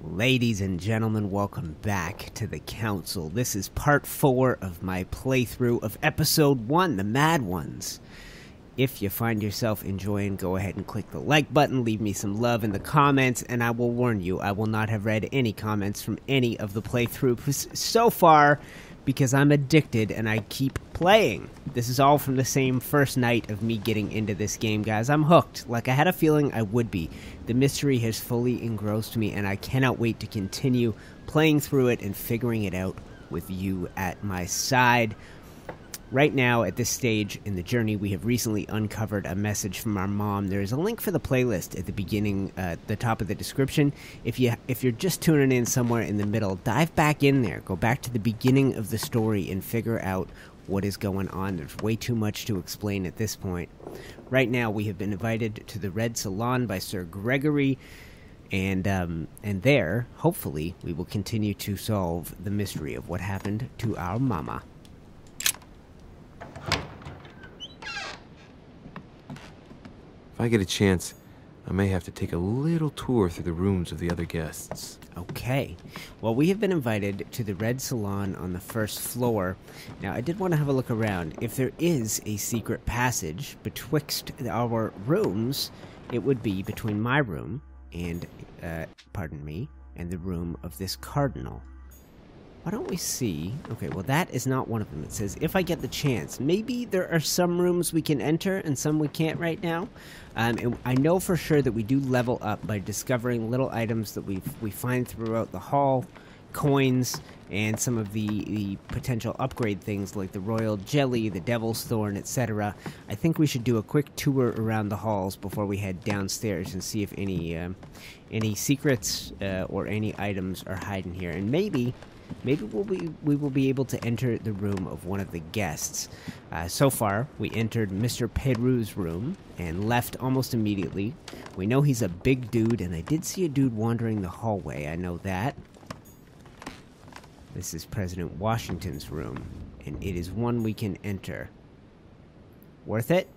Ladies and gentlemen, welcome back to the Council. This is part four of my playthrough of episode one, The Mad Ones. If you find yourself enjoying, go ahead and click the like button, leave me some love in the comments, and I will warn you, I will not have read any comments from any of the playthroughs so far because I'm addicted and I keep playing. This is all from the same first night of me getting into this game, guys. I'm hooked, like I had a feeling I would be. The mystery has fully engrossed me, and I cannot wait to continue playing through it and figuring it out with you at my side. Right now, at this stage in the journey, we have recently uncovered a message from our mom. There is a link for the playlist at the beginning, uh, the top of the description. If you if you're just tuning in somewhere in the middle, dive back in there, go back to the beginning of the story, and figure out what is going on. There's way too much to explain at this point. Right now, we have been invited to the Red Salon by Sir Gregory, and um, and there, hopefully, we will continue to solve the mystery of what happened to our mama. If I get a chance, I may have to take a little tour through the rooms of the other guests. Okay. Well, we have been invited to the Red Salon on the first floor. Now, I did want to have a look around. If there is a secret passage betwixt our rooms, it would be between my room and, uh, pardon me, and the room of this cardinal. Why don't we see? Okay, well, that is not one of them. It says, if I get the chance. Maybe there are some rooms we can enter and some we can't right now. Um, and I know for sure that we do level up by discovering little items that we we find throughout the hall, coins, and some of the, the potential upgrade things like the royal jelly, the devil's thorn, etc. I think we should do a quick tour around the halls before we head downstairs and see if any um, any secrets uh, or any items are hiding here. And maybe maybe we'll be, we will be able to enter the room of one of the guests. Uh, so far, we entered Mr. Peru's room and left almost immediately. We know he's a big dude, and I did see a dude wandering the hallway. I know that. This is President Washington's room, and it is one we can enter. Worth it?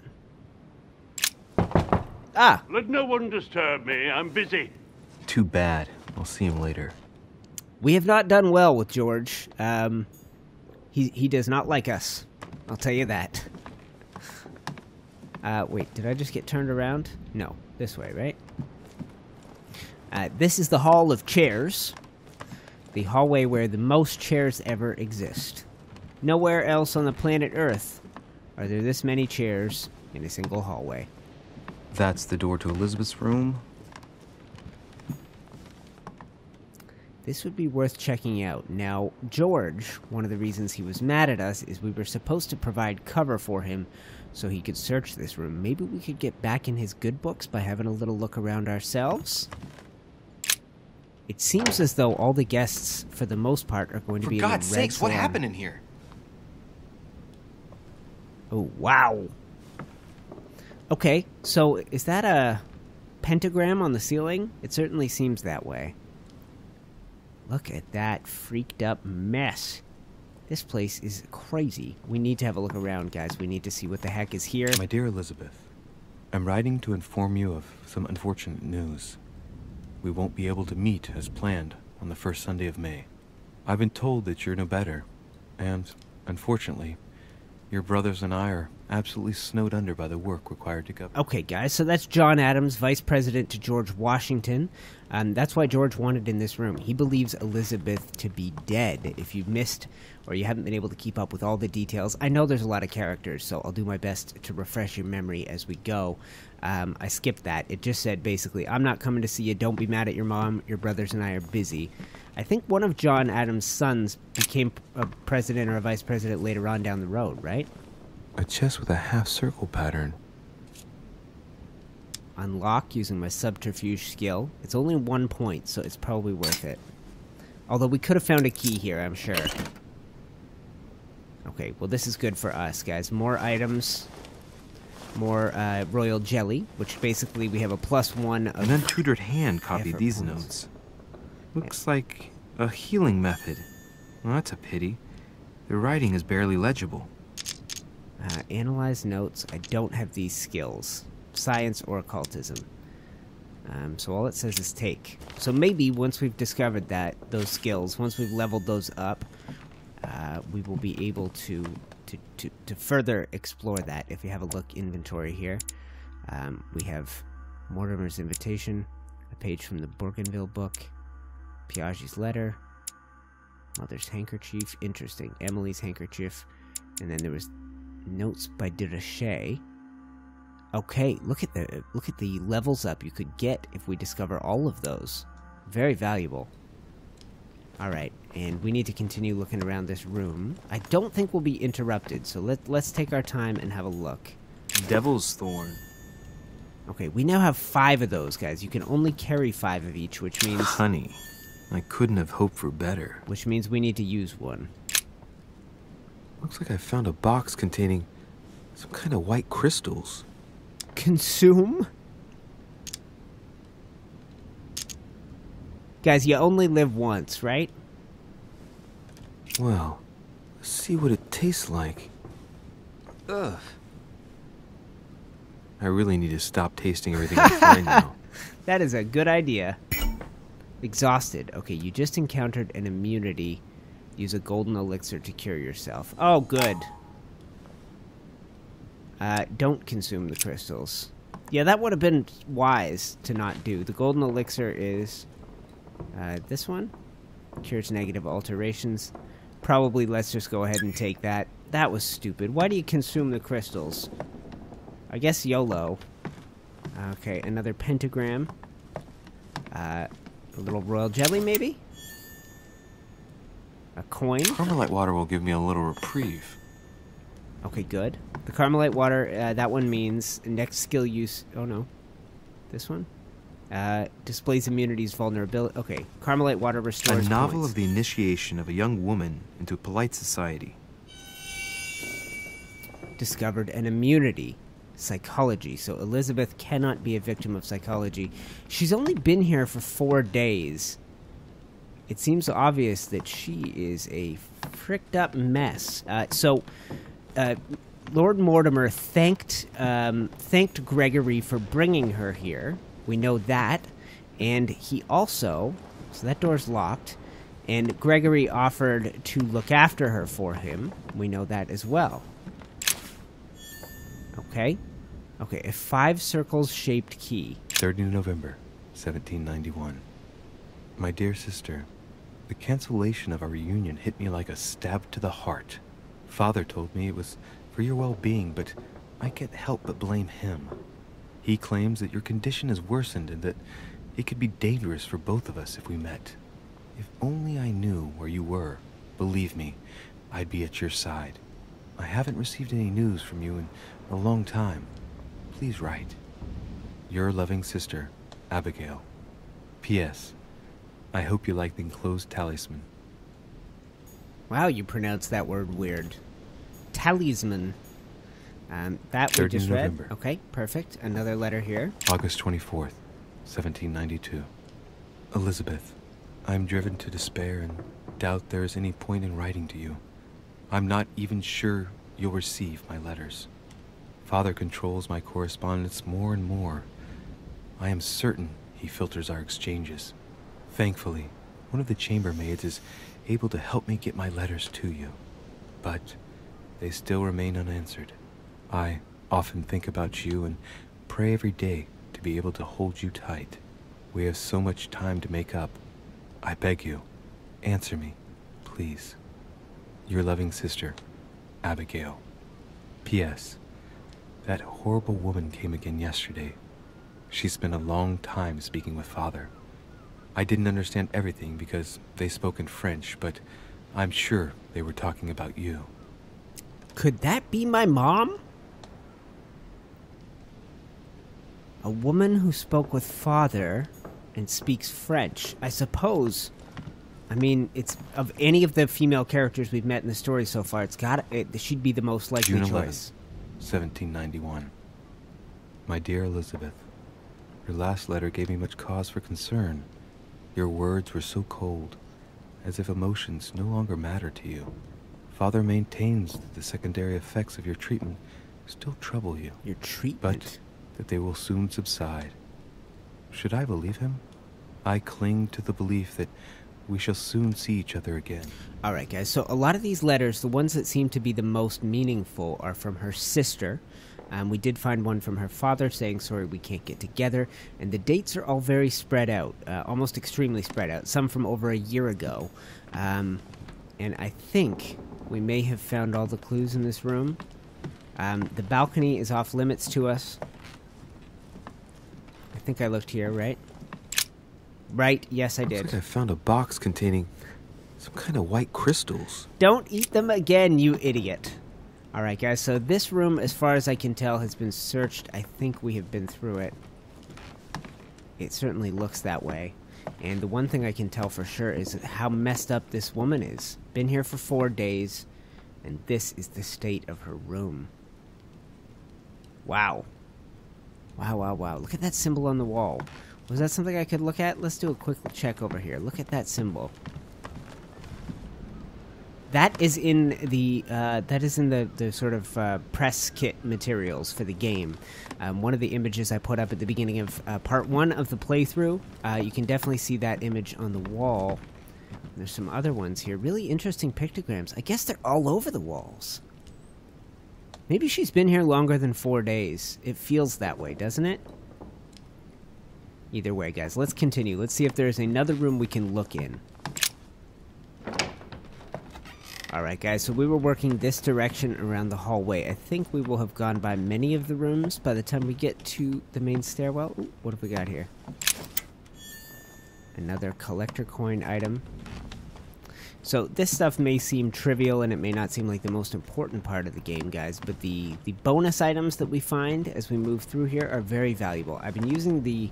Ah! Let no one disturb me. I'm busy. Too bad. I'll see him later. We have not done well with George. Um, he he does not like us. I'll tell you that. Uh, wait, did I just get turned around? No, this way, right? Uh, this is the Hall of Chairs. The hallway where the most chairs ever exist. Nowhere else on the planet Earth are there this many chairs in a single hallway. That's the door to Elizabeth's room. This would be worth checking out. Now, George, one of the reasons he was mad at us is we were supposed to provide cover for him so he could search this room. Maybe we could get back in his good books by having a little look around ourselves? It seems as though all the guests, for the most part, are going to For be God's in the red sakes, what happened in here? Oh, wow. Okay, so is that a pentagram on the ceiling? It certainly seems that way. Look at that freaked up mess. This place is crazy. We need to have a look around, guys. We need to see what the heck is here. My dear Elizabeth, I'm writing to inform you of some unfortunate news. We won't be able to meet as planned on the first Sunday of May. I've been told that you're no better, and, unfortunately, your brothers and I are absolutely snowed under by the work required to govern. Okay, guys, so that's John Adams, vice president to George Washington. Um, that's why George wanted in this room. He believes Elizabeth to be dead. If you missed or you haven't been able to keep up with all the details, I know there's a lot of characters, so I'll do my best to refresh your memory as we go. Um, I skipped that. It just said basically, I'm not coming to see you. Don't be mad at your mom. Your brothers and I are busy. I think one of John Adams' sons became a president or a vice president later on down the road, right? A chest with a half circle pattern. unlock using my subterfuge skill. It's only one point, so it's probably worth it. Although we could have found a key here, I'm sure. Okay, well this is good for us, guys. More items. More uh, royal jelly, which basically we have a plus one of... An untutored hand copied these points. notes. Looks like a healing method. Well, that's a pity. The writing is barely legible. Uh, analyze notes. I don't have these skills. Science or occultism. Um, so all it says is take. So maybe once we've discovered that those skills, once we've leveled those up, uh, we will be able to, to to to further explore that. If you have a look inventory here, um, we have Mortimer's invitation, a page from the Bougainville book, Piaggi's letter, Mother's handkerchief, interesting. Emily's handkerchief, and then there was notes by de Richet. Okay, look at the look at the levels up you could get if we discover all of those. Very valuable. All right, and we need to continue looking around this room. I don't think we'll be interrupted, so let let's take our time and have a look. Devil's Thorn. Okay, we now have five of those guys. You can only carry five of each, which means Honey. I couldn't have hoped for better. which means we need to use one. Looks like I found a box containing some kind of white crystals. Consume? Guys, you only live once, right? Well, let's see what it tastes like. Ugh. I really need to stop tasting everything I find now. That is a good idea. Exhausted. Okay, you just encountered an immunity. Use a golden elixir to cure yourself. Oh, good. Uh, don't consume the crystals. Yeah, that would have been wise to not do. The golden elixir is uh, this one. Cures negative alterations. Probably let's just go ahead and take that. That was stupid. Why do you consume the crystals? I guess YOLO. Okay, another pentagram. Uh, a little royal jelly, maybe? A coin? Carmelite water will give me a little reprieve. Okay, good. The Carmelite water, uh, that one means next skill use. Oh no. This one? Uh, displays immunities vulnerability. Okay, Carmelite water restores. A novel points. of the initiation of a young woman into polite society. discovered an immunity. Psychology. So Elizabeth cannot be a victim of psychology. She's only been here for four days. It seems obvious that she is a fricked up mess. Uh, so, uh, Lord Mortimer thanked um, thanked Gregory for bringing her here. We know that, and he also so that door's locked. And Gregory offered to look after her for him. We know that as well. Okay. Okay, a five circles shaped key. 30 November, 1791. My dear sister, the cancellation of our reunion hit me like a stab to the heart. Father told me it was for your well being, but I can't help but blame him. He claims that your condition has worsened and that it could be dangerous for both of us if we met. If only I knew where you were, believe me, I'd be at your side. I haven't received any news from you in a long time. Please write. Your loving sister, Abigail. P.S. I hope you like the enclosed talisman. Wow, you pronounced that word weird. Talisman. Um, that we just read. November. Okay, perfect. Another letter here. August 24th, 1792. Elizabeth, I'm driven to despair and doubt there is any point in writing to you. I'm not even sure you'll receive my letters. Father controls my correspondence more and more. I am certain he filters our exchanges. Thankfully, one of the chambermaids is able to help me get my letters to you. But they still remain unanswered. I often think about you and pray every day to be able to hold you tight. We have so much time to make up. I beg you, answer me, please. Your loving sister, Abigail. P.S. That horrible woman came again yesterday. She spent a long time speaking with father. I didn't understand everything because they spoke in French, but I'm sure they were talking about you. Could that be my mom? A woman who spoke with father and speaks French. I suppose. I mean, it's of any of the female characters we've met in the story so far. It's got it. She'd be the most likely June choice. 1791. My dear Elizabeth, your last letter gave me much cause for concern. Your words were so cold, as if emotions no longer matter to you. Father maintains that the secondary effects of your treatment still trouble you, Your treatment. but that they will soon subside. Should I believe him? I cling to the belief that we shall soon see each other again. All right, guys. So a lot of these letters, the ones that seem to be the most meaningful, are from her sister. Um, we did find one from her father saying, "Sorry, we can't get together," and the dates are all very spread out, uh, almost extremely spread out. Some from over a year ago, um, and I think we may have found all the clues in this room. Um, the balcony is off limits to us. I think I looked here, right? Right. Yes, I Looks did. like I found a box containing some kind of white crystals. Don't eat them again, you idiot. Alright, guys, so this room, as far as I can tell, has been searched. I think we have been through it. It certainly looks that way. And the one thing I can tell for sure is how messed up this woman is. Been here for four days, and this is the state of her room. Wow. Wow, wow, wow. Look at that symbol on the wall. Was that something I could look at? Let's do a quick check over here. Look at that symbol. That is in the uh, that is in the, the sort of uh, press kit materials for the game. Um, one of the images I put up at the beginning of uh, part one of the playthrough. Uh, you can definitely see that image on the wall. There's some other ones here. Really interesting pictograms. I guess they're all over the walls. Maybe she's been here longer than four days. It feels that way, doesn't it? Either way, guys, let's continue. Let's see if there's another room we can look in. Alright, guys, so we were working this direction around the hallway. I think we will have gone by many of the rooms by the time we get to the main stairwell. Ooh, what have we got here? Another collector coin item. So this stuff may seem trivial and it may not seem like the most important part of the game, guys, but the, the bonus items that we find as we move through here are very valuable. I've been using the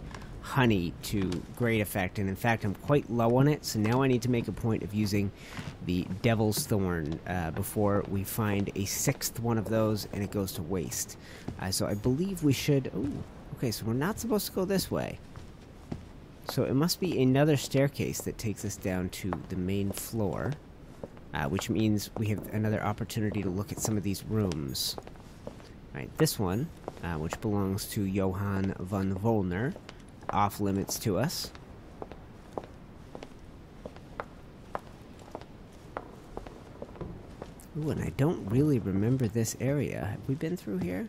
honey to great effect, and in fact I'm quite low on it, so now I need to make a point of using the Devil's Thorn uh, before we find a sixth one of those and it goes to waste. Uh, so I believe we should... Ooh, okay, so we're not supposed to go this way. So it must be another staircase that takes us down to the main floor, uh, which means we have another opportunity to look at some of these rooms. Right, this one, uh, which belongs to Johann von Wollner, off limits to us. Ooh, and I don't really remember this area. Have we been through here?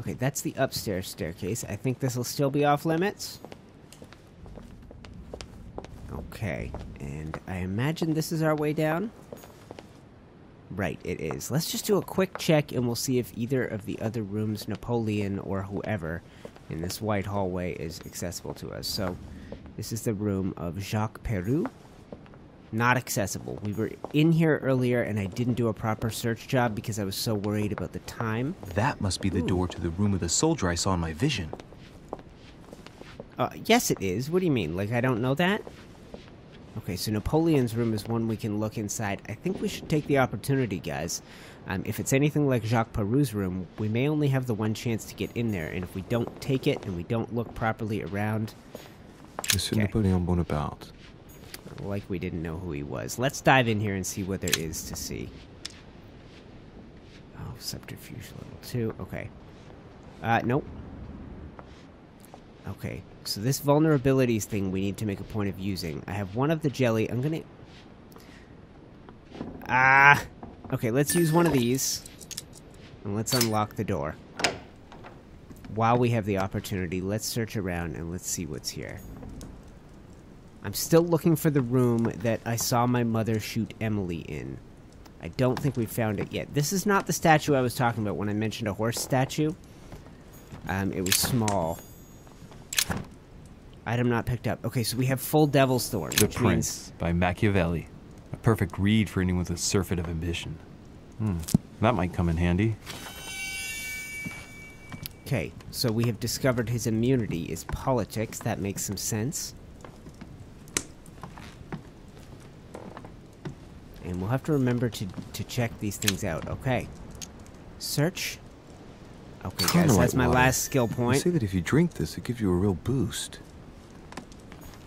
Okay, that's the upstairs staircase. I think this will still be off limits. Okay, and I imagine this is our way down? Right, it is. Let's just do a quick check and we'll see if either of the other rooms, Napoleon or whoever, in this white hallway is accessible to us. So, this is the room of Jacques Peru. Not accessible. We were in here earlier and I didn't do a proper search job because I was so worried about the time. That must be the door to the room of the soldier I saw in my vision. Uh, yes, it is. What do you mean? Like, I don't know that? Okay, so Napoleon's room is one we can look inside. I think we should take the opportunity, guys. Um, if it's anything like Jacques Peru's room, we may only have the one chance to get in there, and if we don't take it and we don't look properly around, Monsieur Okay. Napoleon Bonaparte. like we didn't know who he was. Let's dive in here and see what there is to see. Oh, subterfuge level 2. Okay. Uh, nope. Okay, so this vulnerabilities thing we need to make a point of using. I have one of the jelly. I'm gonna... Ah! Okay, let's use one of these. And let's unlock the door. While we have the opportunity, let's search around and let's see what's here. I'm still looking for the room that I saw my mother shoot Emily in. I don't think we found it yet. This is not the statue I was talking about when I mentioned a horse statue. Um, it was small. Item not picked up. Okay, so we have full Devil's Thorn, The which Prince by Machiavelli. A perfect read for anyone with a surfeit of ambition. Hmm, that might come in handy. Okay, so we have discovered his immunity is politics. That makes some sense. And we'll have to remember to, to check these things out. Okay. Search. Okay, guys, that's my water. last skill They point. say that if you drink this, it gives you a real boost.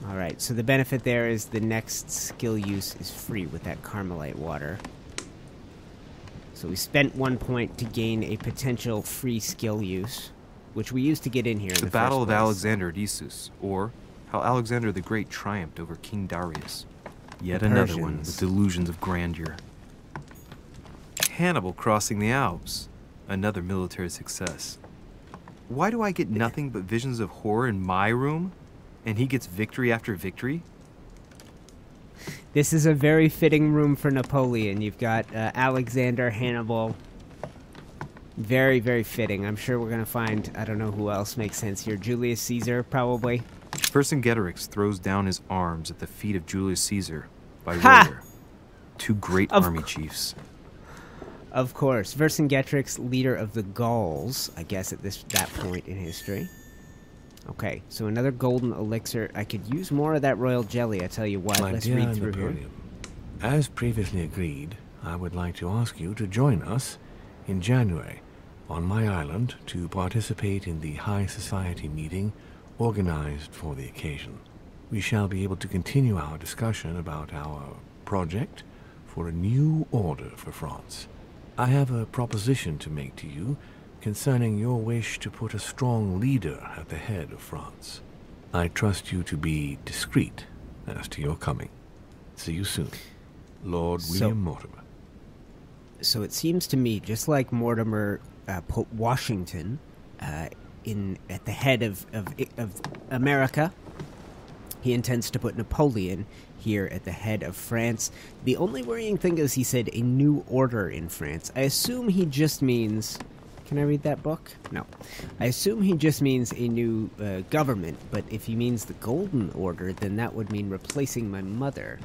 Alright, so the benefit there is the next skill use is free with that Carmelite water. So we spent one point to gain a potential free skill use. which we used to get in here. in The the Battle of place. Alexander at Issus, or how Alexander the Great triumphed over King Darius. Yet another one with delusions of grandeur. Hannibal crossing the Alps, another military success. Why do I get nothing but visions of horror in my room, and he gets victory after victory? This is a very fitting room for Napoleon. You've got uh, Alexander, Hannibal. Very, very fitting. I'm sure we're gonna find. I don't know who else makes sense here. Julius Caesar, probably. Vercingetorix throws down his arms at the feet of Julius Caesar by Ha! Royer, two great Of army chiefs. Of course, Vercingetorix, leader of the Gauls. I guess at this that point in history. Okay, so another golden elixir. I could use more of that royal jelly. I tell you what. My Let's dear read through here. Napoleon, as previously agreed, I would like to ask you to join us in January on my island to participate in the High Society meeting organized for the occasion. We shall be able to continue our discussion about our project for a new order for France. I have a proposition to make to you concerning your wish to put a strong leader at the head of France. I trust you to be discreet as to your coming. See you soon. Lord So- William Mortimer. so it seems to me, just like Mortimer uh, put Washington uh, in at the head of, of of America, he intends to put Napoleon here at the head of France. The only worrying thing is he said a new order in France. I assume he just means. Can I read that book? No. I assume he just means a new uh, government, but if he means the Golden Order, then that would mean replacing my mother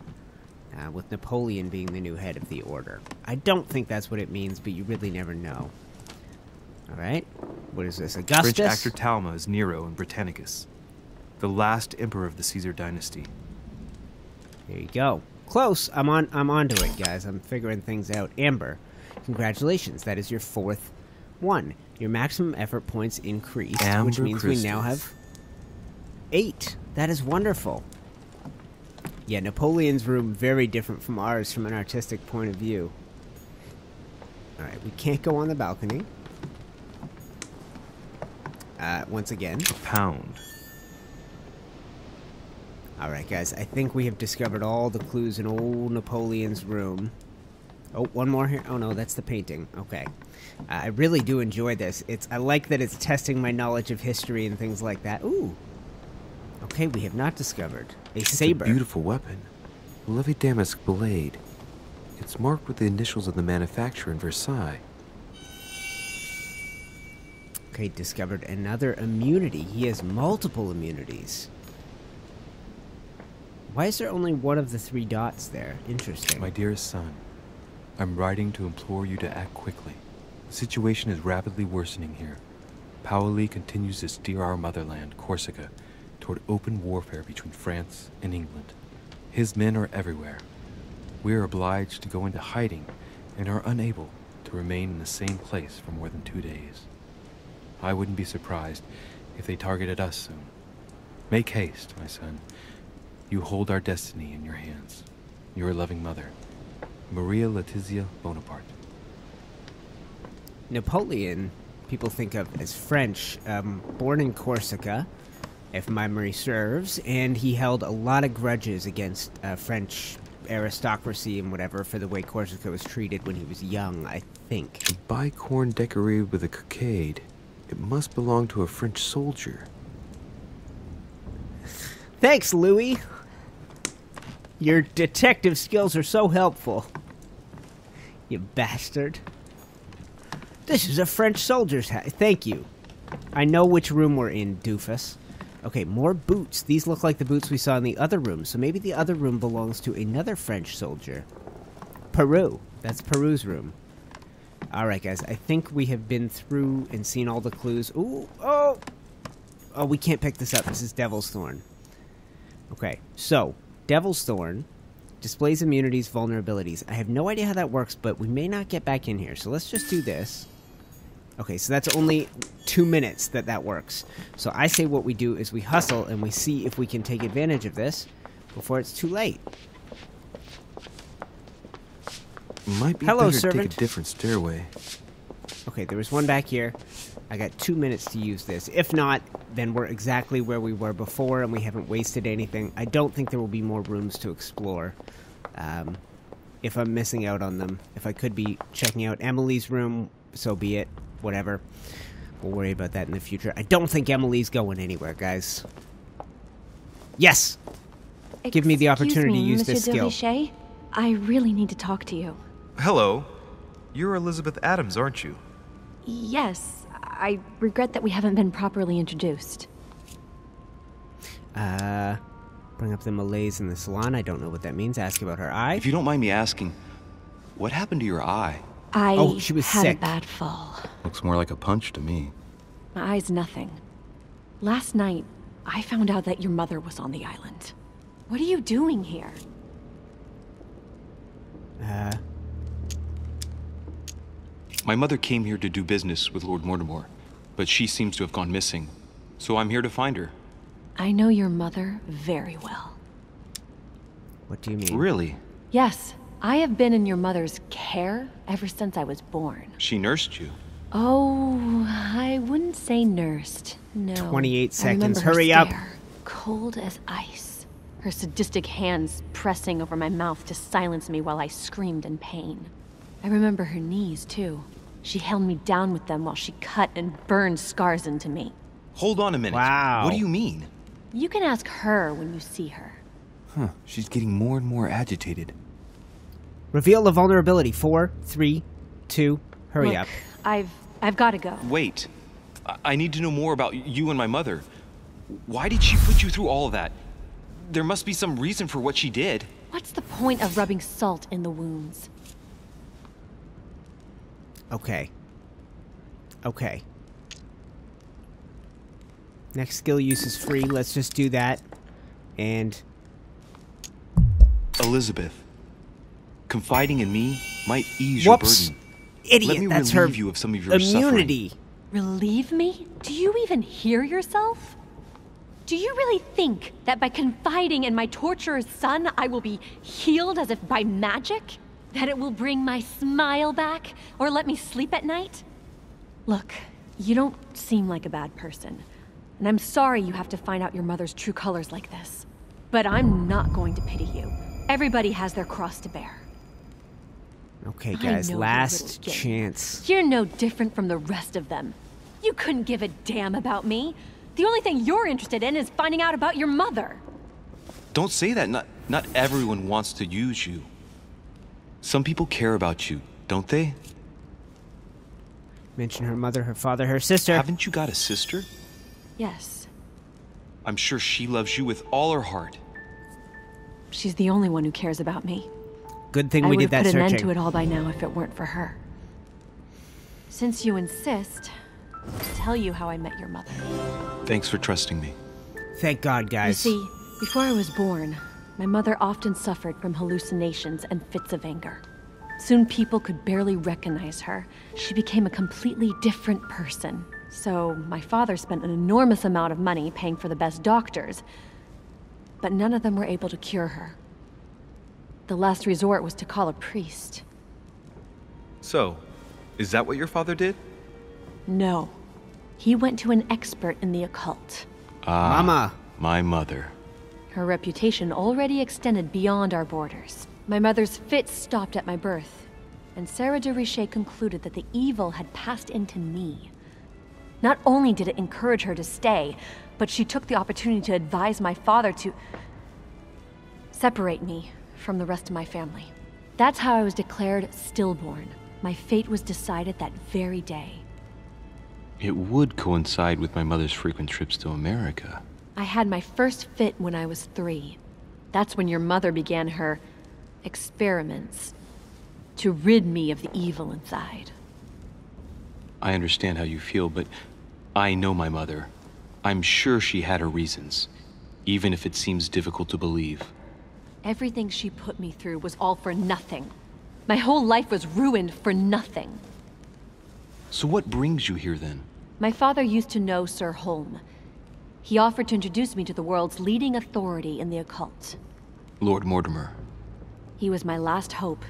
uh, with Napoleon being the new head of the order. I don't think that's what it means, but you really never know. All right, what is this? Augustus. French actor Talma is Nero in Britannicus, the last emperor of the Caesar dynasty. There you go. Close. I'm on. I'm onto it, guys. I'm figuring things out. Amber, congratulations. That is your fourth one. Your maximum effort points increased, which Amber means we now have eight. That is wonderful. Yeah, Napoleon's room very different from ours from an artistic point of view. All right, we can't go on the balcony. Uh, once again. A pound. All right, guys. I think we have discovered all the clues in old Napoleon's room. Oh, one more here. Oh no, that's the painting. Okay. I really do enjoy this. It's I like that it's testing my knowledge of history and things like that. Ooh. Okay, we have not discovered a It's saber. a beautiful weapon. A lovely damask blade. It's marked with the initials of the manufacturer in Versailles. Okay, discovered another immunity. He has multiple immunities. Why is there only one of the three dots there? Interesting. My dearest son, I'm writing to implore you to act quickly. The situation is rapidly worsening here. Paoli continues to steer our motherland, Corsica, toward open warfare between France and England. His men are everywhere. We are obliged to go into hiding and are unable to remain in the same place for more than two days. I wouldn't be surprised if they targeted us soon. Make haste, my son. You hold our destiny in your hands. Your loving mother, Maria Letizia Bonaparte. Napoleon, people think of as French, um, born in Corsica, if my memory serves, and he held a lot of grudges against uh, French aristocracy and whatever for the way Corsica was treated when he was young, I think. A bicorn decorated with a cockade. It must belong to a French soldier. Thanks, Louis! Your detective skills are so helpful. You bastard. This is a French soldier's hat. Thank you. I know which room we're in, doofus. Okay, more boots. These look like the boots we saw in the other room, so maybe the other room belongs to another French soldier. Peru. That's Peru's room. Alright, guys, I think we have been through and seen all the clues. Ooh, oh! Oh, we can't pick this up. This is Devil's Thorn. Okay, so, Devil's Thorn displays immunities, vulnerabilities. I have no idea how that works, but we may not get back in here. So let's just do this. Okay, so that's only two minutes that that works. So I say what we do is we hustle and we see if we can take advantage of this before it's too late. Might be Hello, better to servant. take a different stairway. Okay, there was one back here. I got two minutes to use this. If not, then we're exactly where we were before and we haven't wasted anything. I don't think there will be more rooms to explore. Um, if I'm missing out on them. If I could be checking out Emily's room, so be it. Whatever. We'll worry about that in the future. I don't think Emily's going anywhere, guys. Yes! Give me the Excuse opportunity to me, use Monsieur this skill. de Richet. I really need to talk to you. Hello. You're Elizabeth Adams, aren't you? Yes, I regret that we haven't been properly introduced. Uh, bring up the malaise in the salon. I don't know what that means. Ask about her eye. If you don't mind me asking, what happened to your eye? I Oh, she was had sick. a bad fall. Looks more like a punch to me. My eye's nothing. Last night, I found out that your mother was on the island. What are you doing here? Uh, My mother came here to do business with Lord Mortimer, but she seems to have gone missing. So I'm here to find her. I know your mother very well. what do you mean? Really? Yes, I have been in your mother's care ever since I was born. She nursed you. Oh, I wouldn't say nursed. No. 28 seconds. her Hurry up. Cold as ice. Her sadistic hands pressing over my mouth to silence me while I screamed in pain. I remember her knees, too. She held me down with them while she cut and burned scars into me. Hold on a minute. Wow. What do you mean? You can ask her when you see her. Huh. She's getting more and more agitated. Reveal the vulnerability. Four, three, two. Hurry Look, up. I've I've got to go. Wait. I-, I need to know more about you and my mother. Why did she put you through all of that? There must be some reason for what she did. What's the point of rubbing salt in the wounds? Okay. Okay. Next skill use is free. Let's just do that. And Elizabeth, confiding in me might ease whoops, your burden. idiot. Let me that's relieve her you of some of your immunity. Relieve me? Do you even hear yourself? Do you really think that by confiding in my torturer's son, I will be healed as if by magic? That it will bring my smile back or let me sleep at night? Look, you don't seem like a bad person. And I'm sorry you have to find out your mother's true colors like this. But I'm not going to pity you. Everybody has their cross to bear. Okay, guys, last chance. You're no different from the rest of them. You couldn't give a damn about me. The only thing you're interested in is finding out about your mother. Don't say that. Not, not everyone wants to use you. Some people care about you, don't they? Mention her mother, her father, her sister. Haven't you got a sister? Yes, I'm sure she loves you with all her heart. she's the only one who cares about me. Good thing I we would did have that put an end to it all by now if it weren't for her. Since you insist, I'll tell you how I met your mother. Thanks for trusting me. Thank God, guys. You see, before I was born, my mother often suffered from hallucinations and fits of anger. Soon people could barely recognize her. She became a completely different person. So my father spent an enormous amount of money paying for the best doctors, but none of them were able to cure her. The last resort was to call a priest. So, is that what your father did? No. He went to an expert in the occult. Ah, Mama. my mother. Her reputation already extended beyond our borders. My mother's fits stopped at my birth, and Sarah de Richet concluded that the evil had passed into me. Not only did it encourage her to stay, but she took the opportunity to advise my father to separate me from the rest of my family. That's how I was declared stillborn. My fate was decided that very day. It would coincide with my mother's frequent trips to America. I had my first fit when I was three. That's when your mother began her experiments to rid me of the evil inside. I understand how you feel, but I know my mother. I'm sure she had her reasons, even if it seems difficult to believe. Everything she put me through was all for nothing. My whole life was ruined for nothing. So what brings you here then? My father used to know Sir Holm. He offered to introduce me to the world's leading authority in the occult. Lord Mortimer. He was my last hope.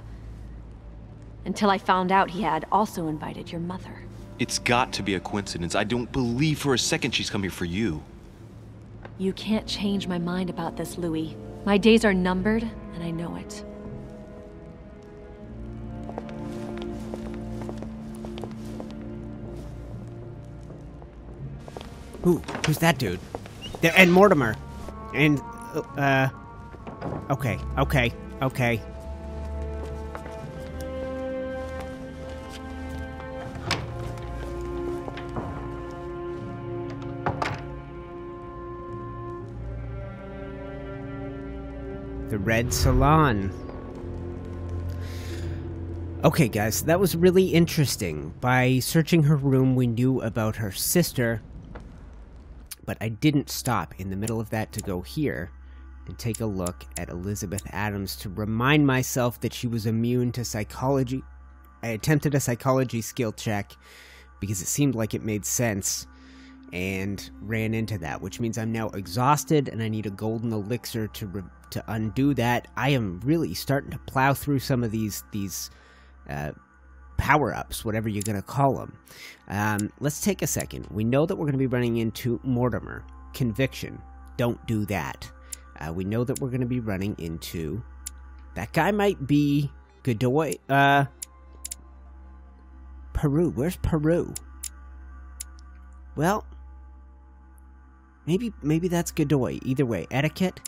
Until I found out he had also invited your mother. It's got to be a coincidence. I don't believe for a second she's come here for you. You can't change my mind about this, Louis. My days are numbered, and I know it. Who? Who's that dude? And Mortimer. And, uh... Okay, okay, okay. Red Salon. Okay, guys, that was really interesting. By searching her room, we knew about her sister, but I didn't stop in the middle of that to go here and take a look at Elizabeth Adams to remind myself that she was immune to psychology. I attempted a psychology skill check because it seemed like it made sense and ran into that, which means I'm now exhausted and I need a golden elixir to to undo that. I am really starting to plow through some of these these uh, power ups, whatever you're going to call them. Um, let's take a second. We know that we're going to be running into Mortimer. Conviction. Don't do that. Uh, we know that we're going to be running into. That guy might be Godoy. Uh, Peru. Where's Peru? Well, maybe maybe that's Godoy. Either way, etiquette.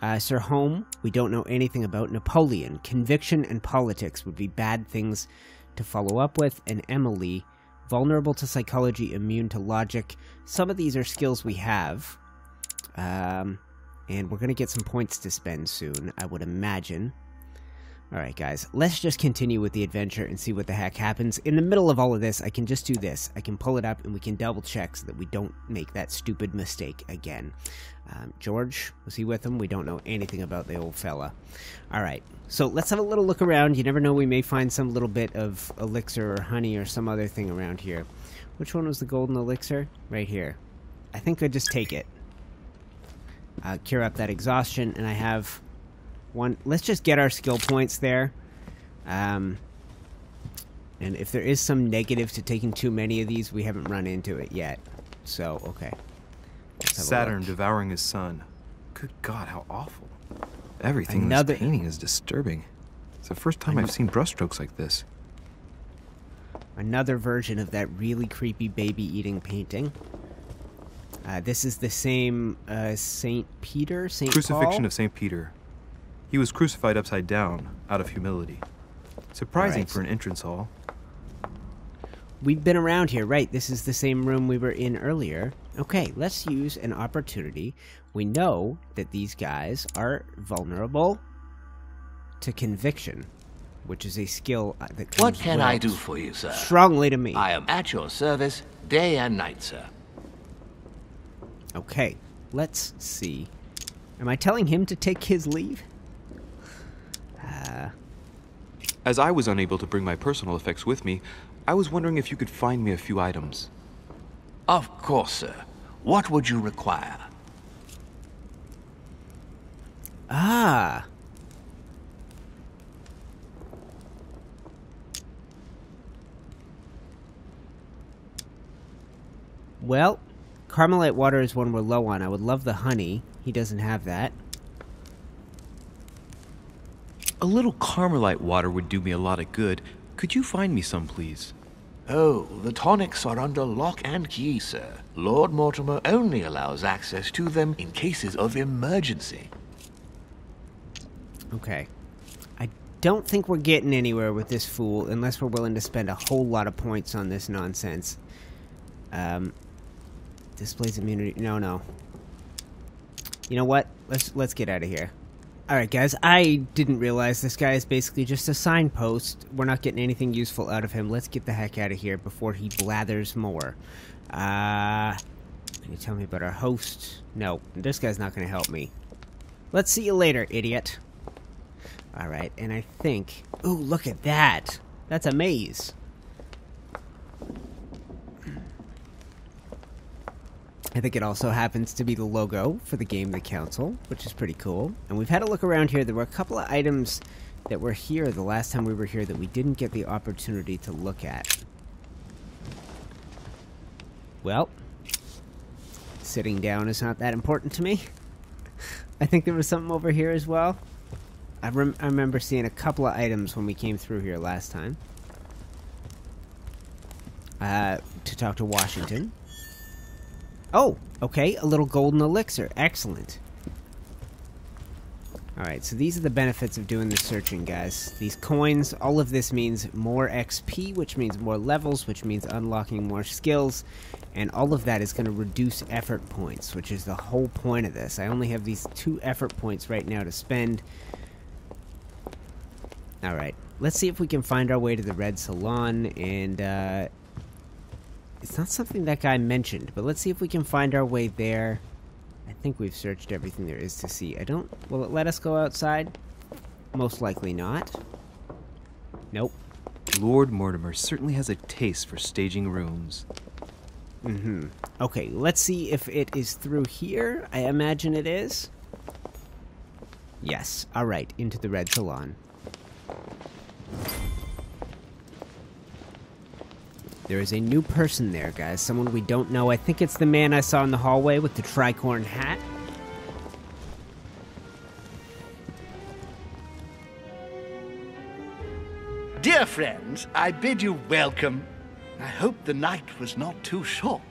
Uh, Sir Holm, we don't know anything about. Napoleon, conviction and politics would be bad things to follow up with. And Emily, vulnerable to psychology, immune to logic. Some of these are skills we have. Um, and we're going to get some points to spend soon, I would imagine. Alright, guys, let's just continue with the adventure and see what the heck happens. In the middle of all of this, I can just do this. I can pull it up and we can double check so that we don't make that stupid mistake again. Um, George, was he with him? We don't know anything about the old fella. Alright, so let's have a little look around. You never know, we may find some little bit of elixir or honey or some other thing around here. Which one was the golden elixir? Right here. I think I'd just take it. Uh, cure up that exhaustion, and I have one. Let's just get our skill points there. Um, and if there is some negative to taking too many of these, we haven't run into it yet. So, okay. Let's have a Saturn devouring his son. Good God, how awful. Everything in Another- this painting is disturbing. It's the first time I've seen brushstrokes like this. Another version of that really creepy baby eating painting. Uh, this is the same uh, Saint Peter, Saint Crucifixion Paul? of St. Peter. He was crucified upside down, out of humility. Surprising Alright, for an entrance hall. We've been around here, right? This is the same room we were in earlier. Okay, let's use an opportunity. We know that these guys are vulnerable to conviction, which is a skill uh, that comes What can I do for you, sir? strongly to me. I am at your service day and night, sir. Okay, let's see. Am I telling him to take his leave? Uh, As I was unable to bring my personal effects with me, I was wondering if you could find me a few items. Of course, sir. What would you require? ah. Well, Carmelite water is one we're low on. I would love the honey. He doesn't have that. A little Carmelite water would do me a lot of good. Could you find me some, please? Oh, the tonics are under lock and key, sir. Lord Mortimer only allows access to them in cases of emergency. Okay. I don't think we're getting anywhere with this fool unless we're willing to spend a whole lot of points on this nonsense. Um, displays immunity. No, no. You know what? Let's let's get out of here. All right, guys. I didn't realize this guy is basically just a signpost. We're not getting anything useful out of him. Let's get the heck out of here before he blathers more. Uh, can you tell me about our host? No, this guy's not going to help me. Let's see you later, idiot. Alright, and I think... Ooh, look at that! That's a maze. I think it also happens to be the logo for the game The Council, which is pretty cool. And we've had a look around here. There were a couple of items that were here the last time we were here that we didn't get the opportunity to look at? Well, sitting down is not that important to me. I think there was something over here as well. I, rem I remember seeing a couple of items when we came through here last time. Uh, to talk to Washington. Oh, okay, a little golden elixir. Excellent. Alright, so these are the benefits of doing the searching, guys. These coins, all of this means more XP, which means more levels, which means unlocking more skills, and all of that is going to reduce effort points, which is the whole point of this. I only have these two effort points right now to spend. Alright, let's see if we can find our way to the Red Salon, and, uh... It's not something that guy mentioned, but let's see if we can find our way there. I think we've searched everything there is to see. I don't... Will it let us go outside? Most likely not. Nope. Lord Mortimer certainly has a taste for staging rooms. Mm-hmm. Okay, let's see if it is through here. I imagine it is. Yes. Alright, into the Red Salon. There is a new person there, guys. Someone we don't know. I think it's the man I saw in the hallway with the tricorn hat. Dear friends, I bid you welcome. I hope the night was not too short.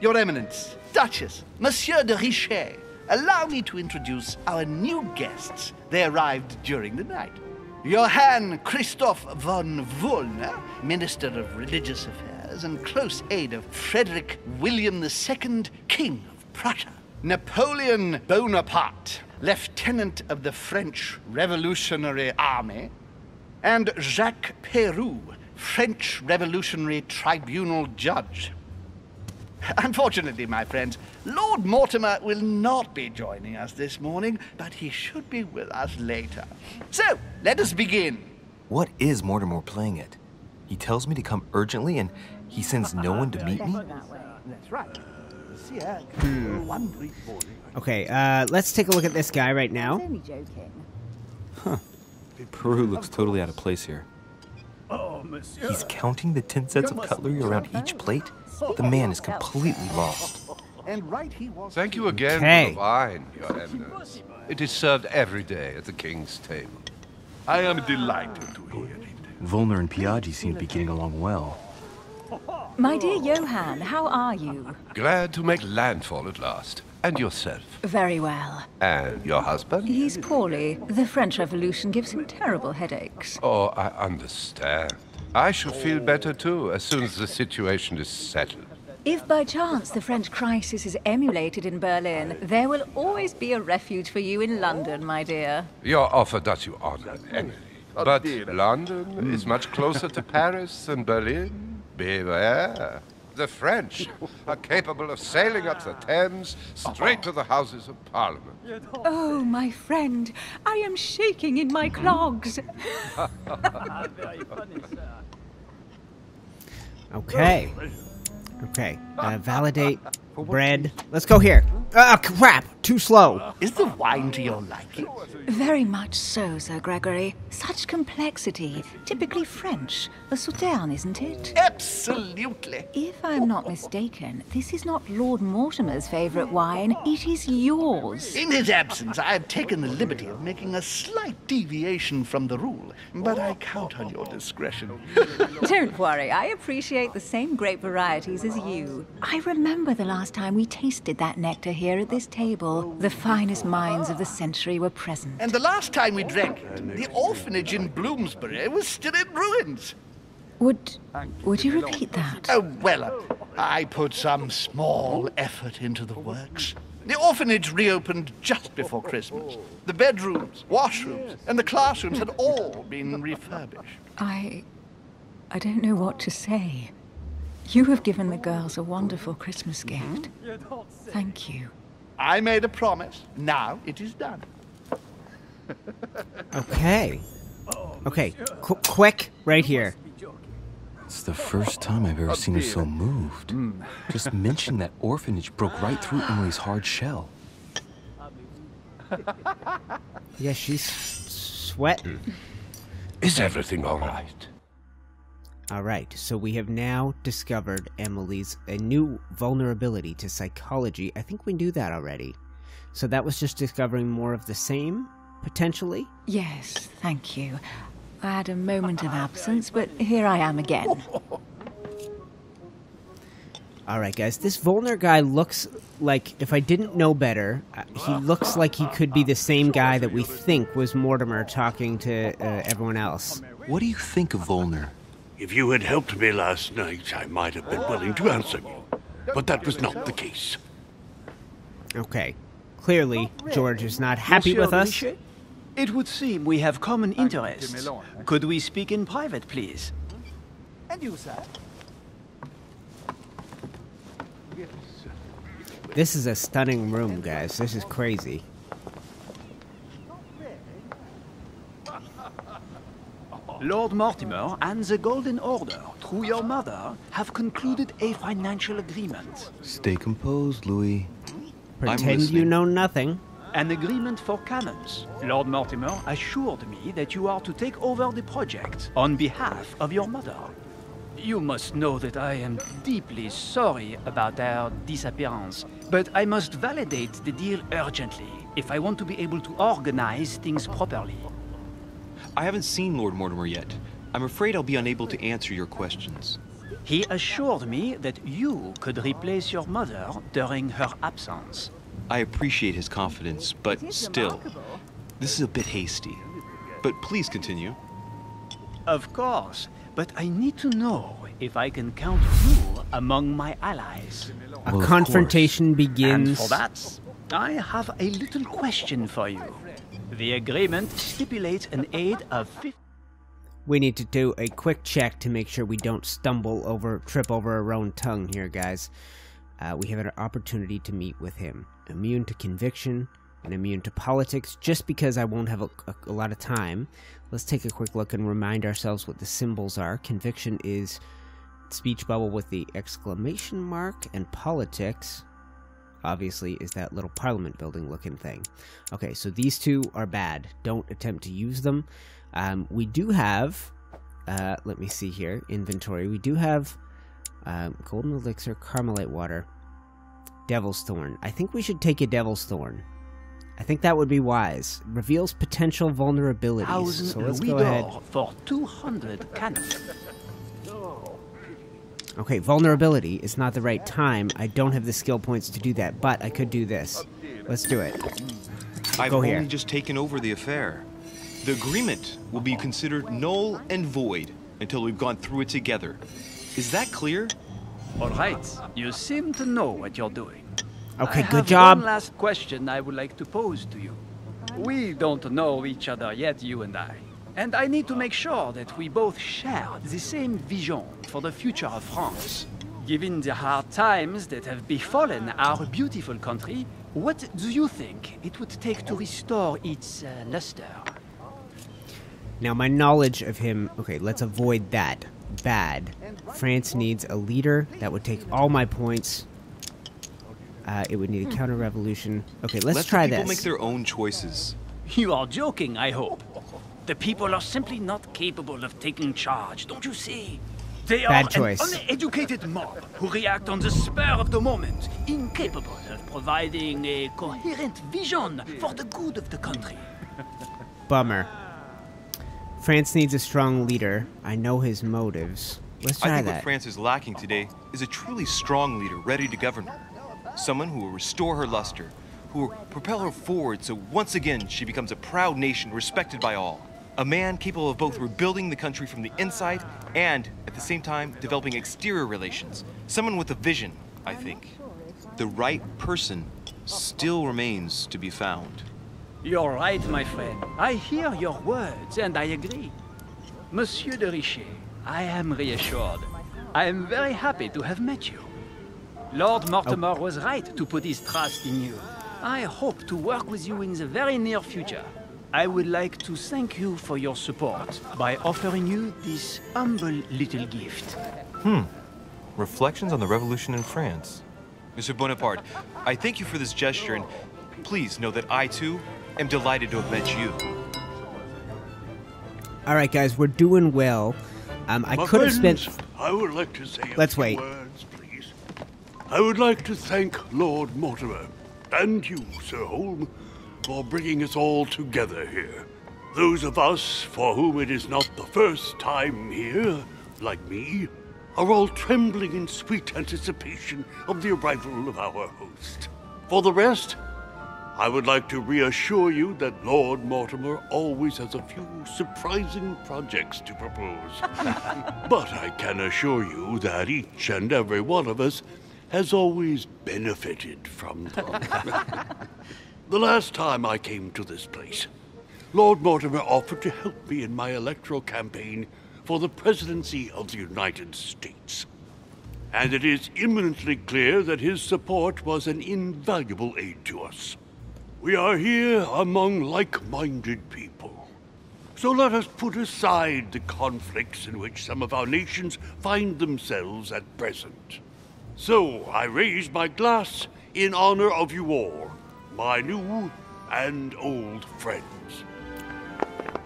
Your Eminence, Duchess, Monsieur de Richet, allow me to introduce our new guests. They arrived during the night. Johann Christoph von Wollner, eh? Minister of Religious Affairs and close aide of Frederick William II, King of Prussia. Napoleon Bonaparte, Lieutenant of the French Revolutionary Army. And Jacques Peru, French Revolutionary Tribunal Judge. Unfortunately, my friends, Lord Mortimer will not be joining us this morning, but he should be with us later. So, let us begin. What is Mortimer playing at? He tells me to come urgently and he sends no one to meet me? That's right. Hmm. one brief morning. Okay, uh, let's take a look at this guy right now. only joking. Peru looks totally out of place here. He's counting the ten sets of cutlery around each plate? The man is completely lost. And right he was. Thank you again Okay. for the wine, Your Eminence. It is served every day at the king's table. I am delighted to hear it. Wollner and Piaggi seem to be getting along well. My dear Johann, how are you? Glad to make landfall at last. And yourself. Very well. And your husband? He's poorly. The French Revolution gives him terrible headaches. Oh, I understand. I shall feel better too as soon as the situation is settled. If by chance the French crisis is emulated in Berlin, there will always be a refuge for you in London, my dear. Your offer does you honor, Emily. But London is much closer to Paris than Berlin. Beware. The French are capable of sailing up the Thames straight to the Houses of Parliament. Oh, my friend, I am shaking in my clogs. Okay. Okay. Uh, validate. Bread. Let's go here. Ah, crap! Too slow. Is the wine to your liking? Very much so, Sir Gregory. Such complexity. Typically French. A sauterne, isn't it? Absolutely. If I'm not mistaken, this is not Lord Mortimer's favourite wine. It is yours. In his absence, I have taken the liberty of making a slight deviation from the rule, but I count on your discretion. Don't worry, I appreciate the same grape varieties as you. I remember the last time we tasted that nectar here at this table. The finest minds of the century were present. And the last time we drank it, the orphanage in Bloomsbury was still in ruins. Would would you repeat that? Oh, well, I put some small effort into the works. The orphanage reopened just before Christmas. The bedrooms, washrooms, and the classrooms had all been refurbished. I I don't know what to say. You have given the girls a wonderful Christmas mm-hmm. gift. Thank you. I made a promise. Now it is done. Okay. Okay. Qu- quick, right here. It's the first time I've ever seen her so moved. Mm. Just mentioning that orphanage broke right through Emily's hard shell. Yeah, she's sweating. Is everything all right? All right, so we have now discovered Emily's a new vulnerability to psychology. I think we knew that already. So that was just discovering more of the same, potentially? Yes, thank you. I had a moment of absence, but here I am again. All right, guys. This Wollner guy looks like, if I didn't know better, uh, he looks like he could be the same guy that we think was Mortimer talking to uh, everyone else. What do you think of Wollner? If you had helped me last night, I might have been willing to answer you. But that was not the case. Okay. Clearly, George is not happy Monsieur with us. Richet? It would seem we have common interests. Could we speak in private, please? And you, sir? This is a stunning room, guys. This is crazy. Lord Mortimer and the Golden Order, through your mother, have concluded a financial agreement. Stay composed, Louis. Pretend you know nothing. An agreement for cannons. Lord Mortimer assured me that you are to take over the project on behalf of your mother. You must know that I am deeply sorry about their disappearance, but I must validate the deal urgently if I want to be able to organize things properly. I haven't seen Lord Mortimer yet. I'm afraid I'll be unable to answer your questions. He assured me that you could replace your mother during her absence. I appreciate his confidence, but still, this is a bit hasty. But please continue. Of course, but I need to know if I can count you among my allies. A confrontation begins. And for that, I have a little question for you. The agreement stipulates an aid of 50. We need to do a quick check to make sure we don't stumble over, trip over our own tongue here, guys. Uh, we have an opportunity to meet with him. Immune to conviction and immune to politics. Just because I won't have a, a, a lot of time, let's take a quick look and remind ourselves what the symbols are. Conviction is speech bubble with the exclamation mark, and politics obviously is that little parliament building looking thing. Okay, so these two are bad. Don't attempt to use them. Um, we do have, uh, let me see here, inventory. We do have um, golden elixir, carmelite water, devil's thorn. I think we should take a devil's thorn. I think that would be wise. Reveals potential vulnerabilities. Thousand So let's go ahead. for 200 cannons. Okay, vulnerability is not the right time. I don't have the skill points to do that, but I could do this. Let's do it. I've Go only here. just taken over the affair. The agreement will be considered null and void until we've gone through it together. Is that clear? All right, you seem to know what you're doing. Okay, I good have job. One last question I would like to pose to you. We don't know each other yet, you and I. And I need to make sure that we both share the same vision for the future of France. Given the hard times that have befallen our beautiful country, what do you think it would take to restore its uh, luster? Now, my knowledge of him. Okay, let's avoid that. Bad. France needs a leader that would take all my points. Uh, it would need a counter revolution. Okay, let's Let try the people this. make their own choices. You are joking, I hope. The people are simply not capable of taking charge, don't you see? They Bad are choice. an uneducated mob who react on the spur of the moment, incapable of providing a coherent vision for the good of the country. Bummer. France needs a strong leader. I know his motives. Let's try I try think what. France is lacking today is a truly strong leader ready to govern her. Someone who will restore her luster, who will propel her forward so once again she becomes a proud nation respected by all. A man capable of both rebuilding the country from the inside and, at the same time, developing exterior relations. Someone with a vision, I think. The right person still remains to be found. You're right, my friend. I hear your words and I agree. Monsieur de Richet, I am reassured. I am very happy to have met you. Lord oh. Mortimer was right to put his trust in you. I hope to work with you in the very near future. I would like to thank you for your support by offering you this humble little gift. Hmm. Reflections on the Revolution in France. Mr. Bonaparte, I thank you for this gesture, and please know that I too am delighted to have met you. All right, guys, we're doing well. Um, I My could have spent. I would like to say a Let's few wait. words, please. I would like to thank Lord Mortimer and you, Sir Holm, for bringing us all together here. Those of us for whom it is not the first time here, like me, are all trembling in sweet anticipation of the arrival of our host. For the rest, I would like to reassure you that Lord Mortimer always has a few surprising projects to propose. but I can assure you that each and every one of us has always benefited from them. the last time I came to this place, Lord Mortimer offered to help me in my electoral campaign for the presidency of the United States. And it is imminently clear that his support was an invaluable aid to us. We are here among like-minded people. So let us put aside the conflicts in which some of our nations find themselves at present. So I raise my glass in honor of you all, my new and old friends.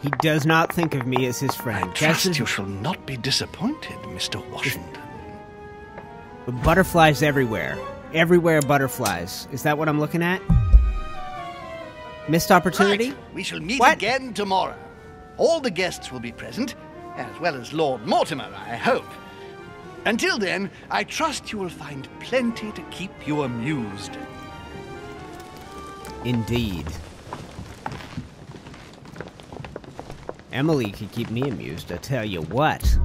He does not think of me as his friend. I Trust you shall not be disappointed, Mr. Washington. butterflies everywhere. Everywhere butterflies. Is that what I'm looking at? Missed opportunity? We shall meet What? again tomorrow. All the guests will be present, as well as Lord Mortimer, I hope. Until then, I trust you will find plenty to keep you amused. Indeed. Emily could keep me amused, I tell you what.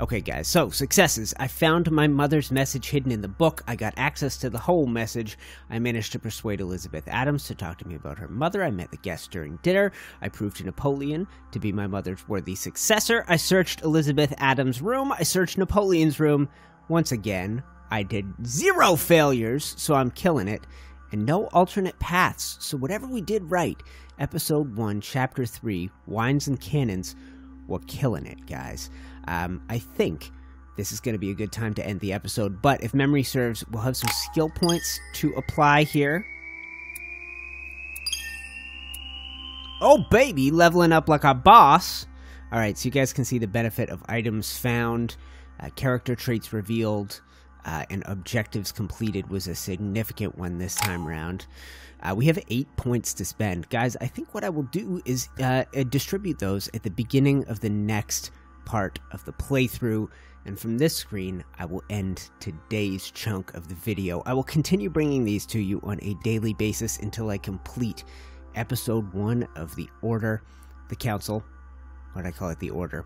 Okay, guys, so successes. I found my mother's message hidden in the book. I got access to the whole message. I managed to persuade Elizabeth Adams to talk to me about her mother. I met the guest during dinner. I proved to Napoleon to be my mother's worthy successor. I searched Elizabeth Adams' room. I searched Napoleon's room. Once again, I did zero failures, so I'm killing it. And no alternate paths, so whatever we did right, episode 1, chapter 3, Wines and Cannons, we're killing it, guys. Um, I think this is going to be a good time to end the episode, but if memory serves, we'll have some skill points to apply here. Oh, baby, leveling up like a boss. All right, so you guys can see the benefit of items found, uh, character traits revealed, uh, and objectives completed was a significant one this time around. Uh, we have eight points to spend. Guys, I think what I will do is uh, uh, distribute those at the beginning of the next part of the playthrough. And from this screen, I will end today's chunk of the video. I will continue bringing these to you on a daily basis until I complete episode one of The Order, the Council. What I call it? The Order.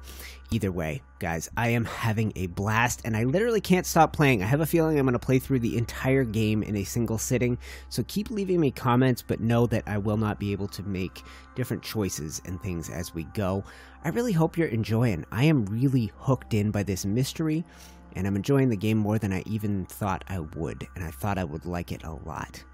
Either way, guys, I am having a blast and I literally can't stop playing. I have a feeling I'm going to play through the entire game in a single sitting. So keep leaving me comments, but know that I will not be able to make different choices and things as we go. I really hope you're enjoying. I am really hooked in by this mystery and I'm enjoying the game more than I even thought I would, and I thought I would like it a lot.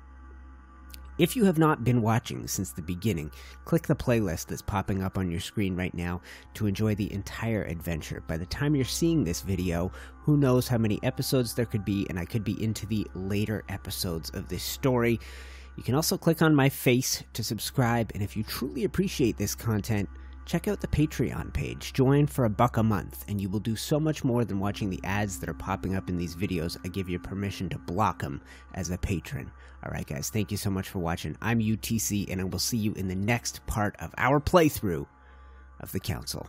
If you have not been watching since the beginning, click the playlist that's popping up on your screen right now to enjoy the entire adventure. By the time you're seeing this video, who knows how many episodes there could be, and I could be into the later episodes of this story. You can also click on my face to subscribe, and if you truly appreciate this content, check out the Patreon page. Join for a buck a month, and you will do so much more than watching the ads that are popping up in these videos. I give you permission to block them as a patron. Alright, guys, thank you so much for watching. I'm UTC, and I will see you in the next part of our playthrough of the Council.